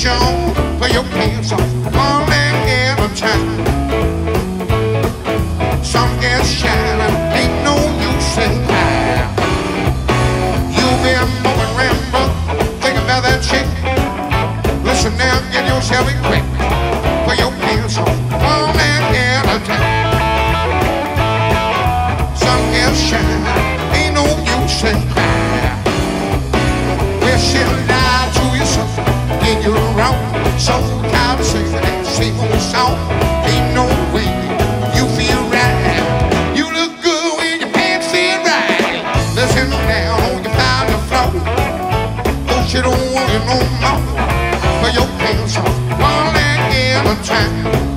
shown for your pants off. One leg at a time. Sun is shining, ain't no use in hiding. You've been moving ramble, thinking about that chick. Listen now, get yourself equipped So of singing that same old song. Ain't no way you feel right. You look good when your pants fit right. Listen now, you find the floor. Oh, she don't want you no more. For your pants off, one leg a time.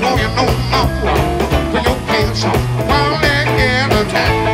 long and on my on. Put your hands up, one leg at a.